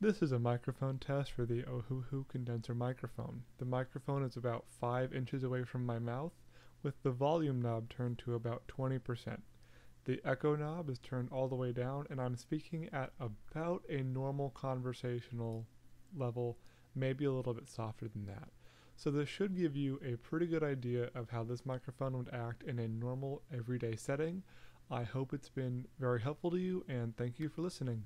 This is a microphone test for the Ohuhu condenser microphone. The microphone is about 5 inches away from my mouth, with the volume knob turned to about 20%. The echo knob is turned all the way down, and I'm speaking at about a normal conversational level, maybe a little bit softer than that. So this should give you a pretty good idea of how this microphone would act in a normal everyday setting. I hope it's been very helpful to you, and thank you for listening.